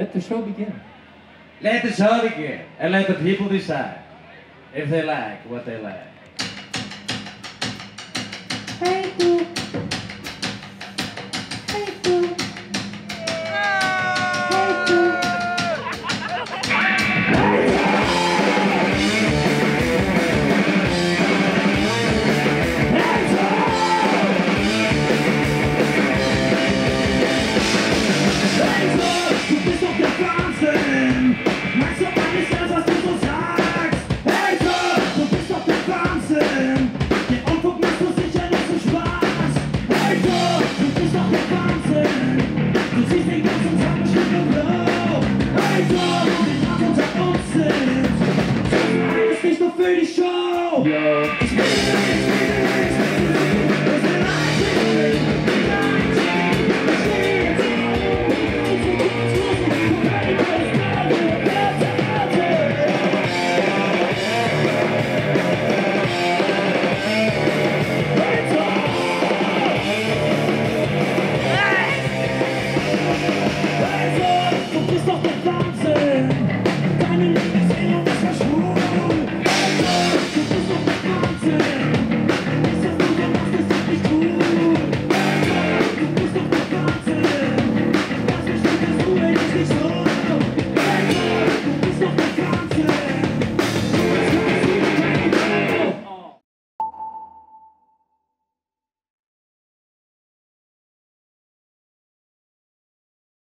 Let the show begin. Let the show begin. And let the people decide if they like what they like. show. Yeah.